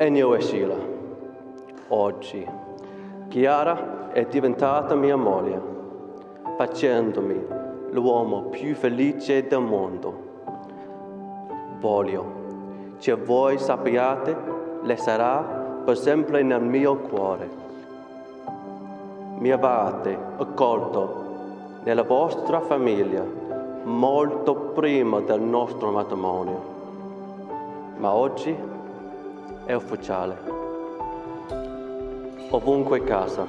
Ennio e Sheila, oggi Chiara è diventata mia moglie, facendomi l'uomo più felice del mondo. Voglio che voi sappiate, le sarà per sempre nel mio cuore. Mi avete accolto nella vostra famiglia molto prima del nostro matrimonio, ma oggi è ufficiale. Ovunque casa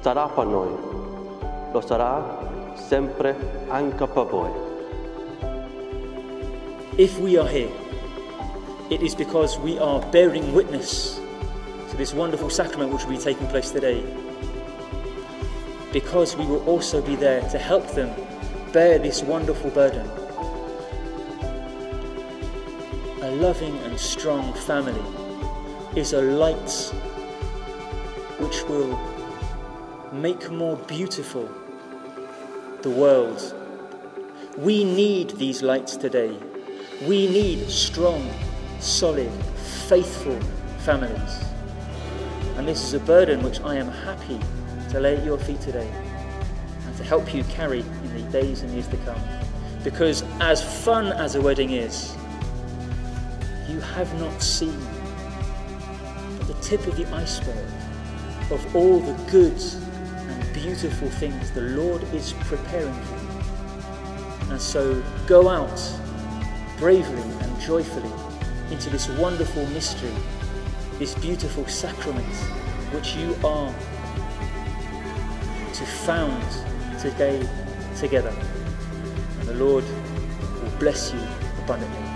sarà per noi, lo sarà sempre anche per voi. If we are here, it is because we are bearing witness to this wonderful sacrament which will be taking place today. Because we will also be there to help them bear this wonderful burden. A loving and strong family is a light which will make more beautiful the world. We need these lights today. We need strong, solid, faithful families. And this is a burden which I am happy to lay at your feet today and to help you carry in the days and years to come. Because as fun as a wedding is, you have not seen tip of the iceberg of all the good and beautiful things the Lord is preparing for you. And so go out bravely and joyfully into this wonderful mystery, this beautiful sacrament which you are to found today together. And the Lord will bless you abundantly.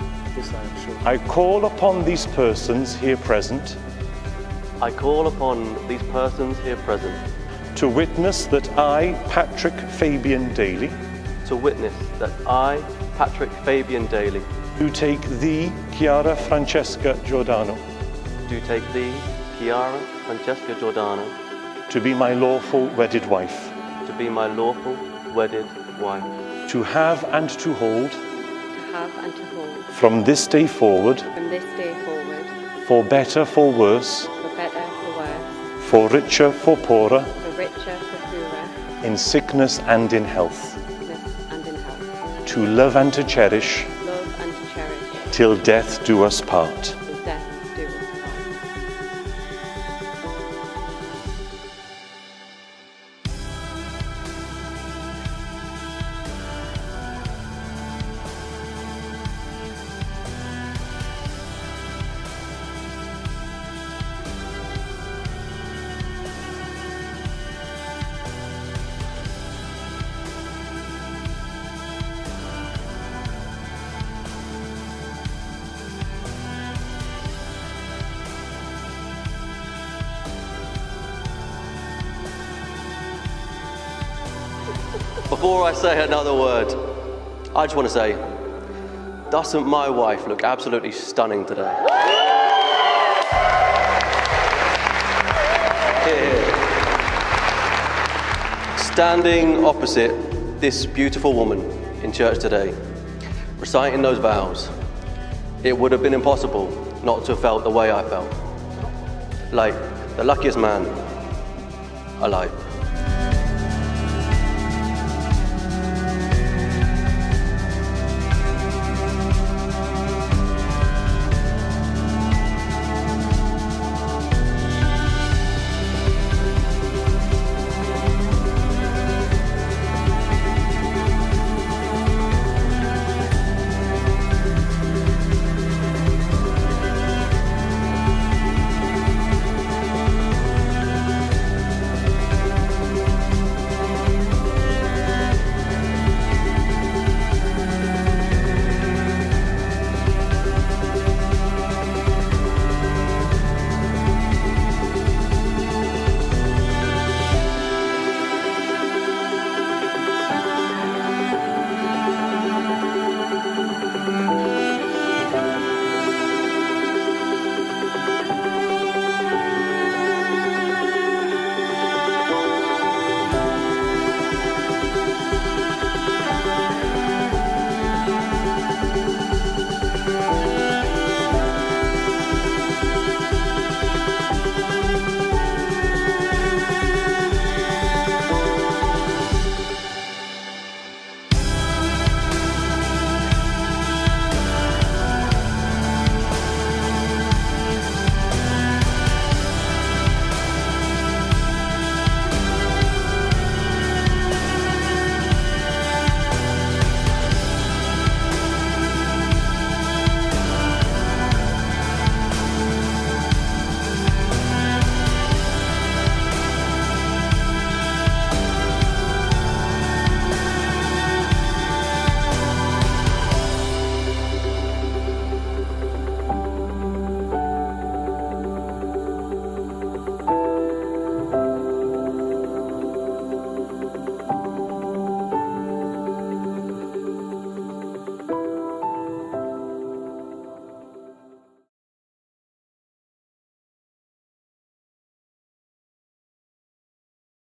I call upon these persons here present I call upon these persons here present to witness that I, Patrick Fabian Daly, to witness that I, Patrick Fabian Daly, do take thee, Chiara Francesca Giordano, do take thee, Chiara Francesca Giordano, to be my lawful wedded wife, to be my lawful wedded wife, to have and to hold to have and to hold. from this day forward, from this day forward, for better, for worse, for better, for worse, for richer, for poorer, for richer, for poorer, in sickness and in health, and in health, to love and to cherish, love and to cherish, till death do us part. Before I say another word, I just want to say, doesn't my wife look absolutely stunning today? Here. Standing opposite this beautiful woman in church today, reciting those vows, it would have been impossible not to have felt the way I felt. Like the luckiest man alive.